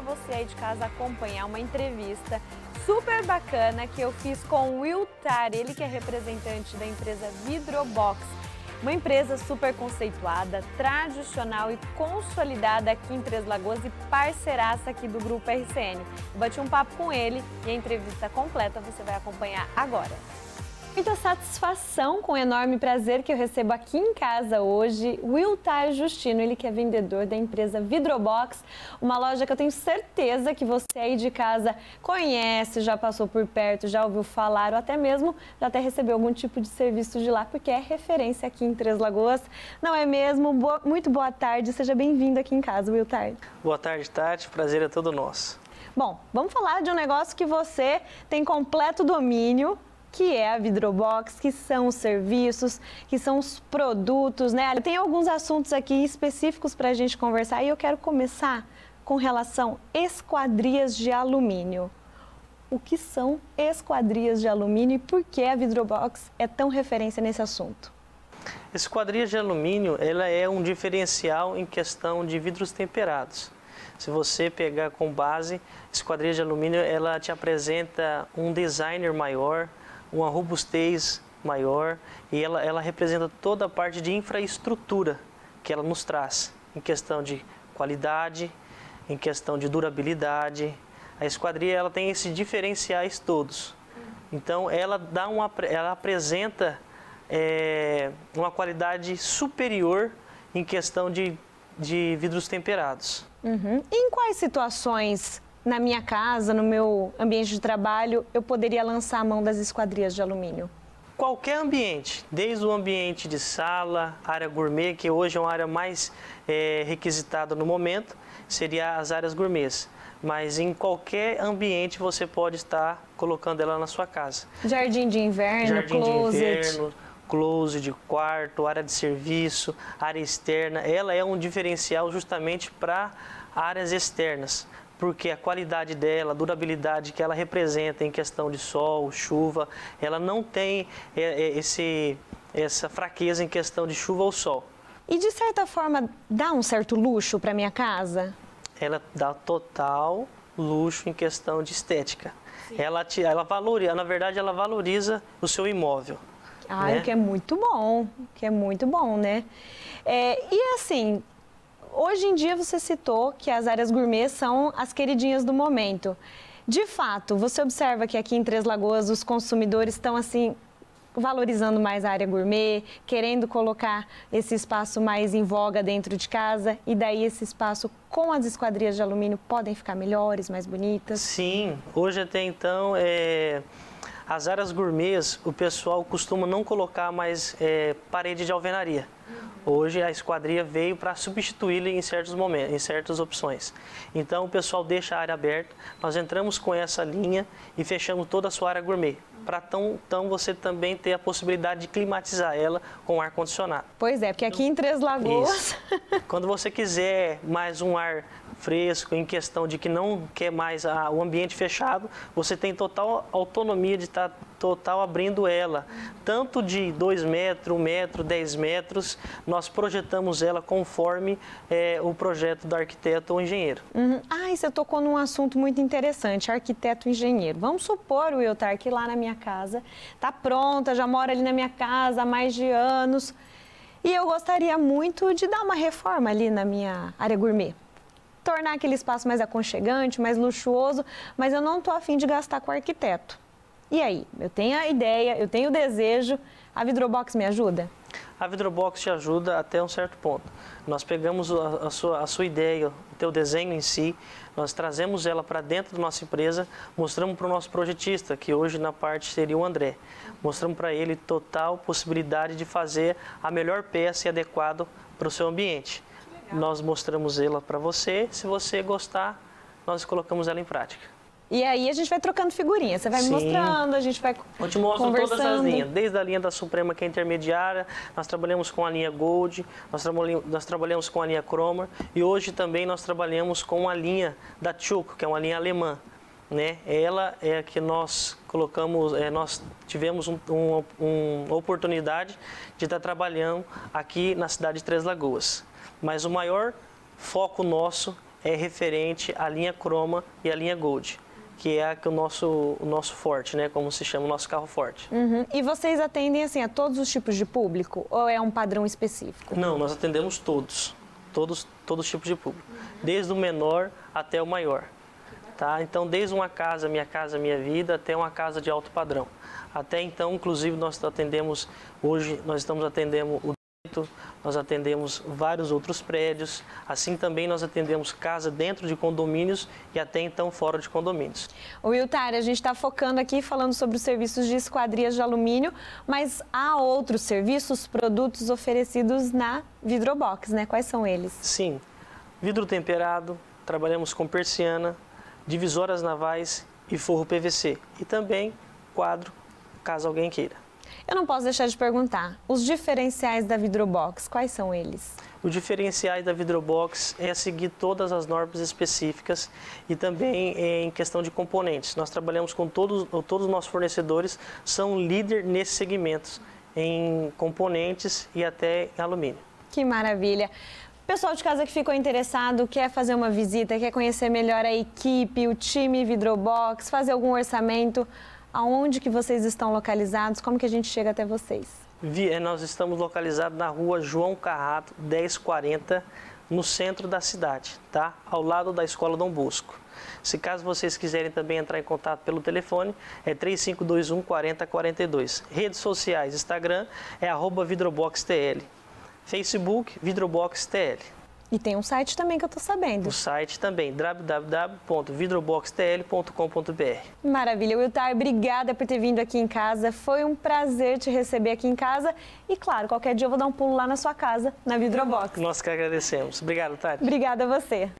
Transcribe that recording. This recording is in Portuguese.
para você aí de casa acompanhar uma entrevista super bacana que eu fiz com o Will Tar, ele que é representante da empresa Vidrobox. Uma empresa super conceituada, tradicional e consolidada aqui em Três Lagoas e parceiraça aqui do Grupo RCN. Eu bati um papo com ele e a entrevista completa você vai acompanhar agora. Muita satisfação, com enorme prazer que eu recebo aqui em casa hoje Wiltar Justino, ele que é vendedor da empresa Vidrobox, uma loja que eu tenho certeza que você aí de casa conhece, já passou por perto, já ouviu falar ou até mesmo já até recebeu algum tipo de serviço de lá, porque é referência aqui em Três Lagoas, não é mesmo? Boa, muito boa tarde, seja bem-vindo aqui em casa, Wiltar. Boa tarde, Tati, prazer é todo nosso. Bom, vamos falar de um negócio que você tem completo domínio, que é a Vidrobox, que são os serviços, que são os produtos, né? Tem alguns assuntos aqui específicos para a gente conversar e eu quero começar com relação esquadrias de alumínio. O que são esquadrias de alumínio e por que a Vidrobox é tão referência nesse assunto? Esquadria de alumínio, ela é um diferencial em questão de vidros temperados. Se você pegar com base, esquadria de alumínio, ela te apresenta um designer maior, uma robustez maior e ela, ela representa toda a parte de infraestrutura que ela nos traz, em questão de qualidade, em questão de durabilidade. A esquadria ela tem esses diferenciais todos. Então ela dá uma, ela apresenta é, uma qualidade superior em questão de, de vidros temperados. Uhum. Em quais situações na minha casa, no meu ambiente de trabalho, eu poderia lançar a mão das esquadrias de alumínio? Qualquer ambiente, desde o ambiente de sala, área gourmet, que hoje é uma área mais é, requisitada no momento, seria as áreas gourmets. Mas em qualquer ambiente você pode estar colocando ela na sua casa. Jardim de inverno, Jardim closet. de inverno, closet de quarto, área de serviço, área externa. Ela é um diferencial justamente para áreas externas porque a qualidade dela, a durabilidade que ela representa em questão de sol, chuva, ela não tem é, é, esse, essa fraqueza em questão de chuva ou sol. E de certa forma dá um certo luxo para minha casa? Ela dá total luxo em questão de estética. Ela, te, ela valoriza, na verdade, ela valoriza o seu imóvel. Ah, né? que é muito bom, que é muito bom, né? É, e assim, hoje em dia você citou que as áreas gourmet são as queridinhas do momento. De fato, você observa que aqui em Três Lagoas os consumidores estão assim valorizando mais a área gourmet, querendo colocar esse espaço mais em voga dentro de casa e daí esse espaço com as esquadrias de alumínio podem ficar melhores, mais bonitas? Sim, hoje até então é, as áreas gourmets o pessoal costuma não colocar mais é, parede de alvenaria. Hoje a esquadria veio para substituí-lo em certos momentos, em certas opções. Então o pessoal deixa a área aberta, nós entramos com essa linha e fechamos toda a sua área gourmet para tão, tão você também ter a possibilidade de climatizar ela com ar condicionado. Pois é, porque aqui em Três Lagoas. Quando você quiser mais um ar fresco, em questão de que não quer mais a, o ambiente fechado, você tem total autonomia de estar tá total abrindo ela, tanto de 2 metros, 1 um metro, 10 metros, nós projetamos ela conforme é, o projeto do arquiteto ou engenheiro. Uhum. Ah, e você tocou num assunto muito interessante, arquiteto e engenheiro. Vamos supor, Wiltar, que lá na minha casa está pronta, já mora ali na minha casa há mais de anos, e eu gostaria muito de dar uma reforma ali na minha área gourmet tornar aquele espaço mais aconchegante, mais luxuoso, mas eu não estou afim de gastar com arquiteto. E aí? Eu tenho a ideia, eu tenho o desejo, a Vidrobox me ajuda? A Vidrobox te ajuda até um certo ponto. Nós pegamos a, a, sua, a sua ideia, o teu desenho em si, nós trazemos ela para dentro da nossa empresa, mostramos para o nosso projetista, que hoje na parte seria o André, mostramos para ele total possibilidade de fazer a melhor peça e adequado para o seu ambiente. Nós mostramos ela para você, se você gostar, nós colocamos ela em prática. E aí a gente vai trocando figurinhas. Você vai Sim. me mostrando, a gente vai Eu te mostro todas as linhas, desde a linha da Suprema, que é intermediária, nós trabalhamos com a linha Gold, nós trabalhamos, nós trabalhamos com a linha Chroma e hoje também nós trabalhamos com a linha da Tchuco, que é uma linha alemã. Né? Ela é a que nós colocamos, é, nós tivemos um, um, uma oportunidade de estar trabalhando aqui na cidade de Três Lagoas. Mas o maior foco nosso é referente à linha Chroma e à linha Gold que é o nosso, o nosso forte, né? Como se chama o nosso carro forte. Uhum. E vocês atendem assim a todos os tipos de público ou é um padrão específico? Não, nós atendemos todos, todos, todos os tipos de público, desde o menor até o maior. Tá? Então, desde uma casa, Minha Casa Minha Vida, até uma casa de alto padrão. Até então, inclusive, nós atendemos, hoje nós estamos atendendo o nós atendemos vários outros prédios, assim também nós atendemos casa dentro de condomínios e até então fora de condomínios. O a gente está focando aqui falando sobre os serviços de esquadrias de alumínio, mas há outros serviços, produtos oferecidos na Vidrobox, né? Quais são eles? Sim, vidro temperado, trabalhamos com persiana, divisoras navais e forro PVC e também quadro, caso alguém queira. Eu não posso deixar de perguntar, os diferenciais da Vidrobox, quais são eles? Os diferenciais da Vidrobox é seguir todas as normas específicas e também em questão de componentes. Nós trabalhamos com todos, todos os nossos fornecedores, são líder nesses segmentos, em componentes e até em alumínio. Que maravilha! Pessoal de casa que ficou interessado, quer fazer uma visita, quer conhecer melhor a equipe, o time Vidrobox, fazer algum orçamento, aonde que vocês estão localizados, como que a gente chega até vocês? Eh, nós estamos localizados na rua João Carrato, 1040, no centro da cidade, tá? Ao lado da Escola Dom Bosco. Se caso vocês quiserem também entrar em contato pelo telefone, é 3521 4042. Redes sociais, Instagram é arroba vidroboxtl. Facebook, vidroboxtl. E tem um site também que eu estou sabendo. O site também, www.vidroboxtl.com.br. Maravilha. Wiltar, obrigada por ter vindo aqui em casa. Foi um prazer te receber aqui em casa. E claro, qualquer dia eu vou dar um pulo lá na sua casa, na Vidrobox. Nós que agradecemos. Obrigado, Tati. Obrigada a você.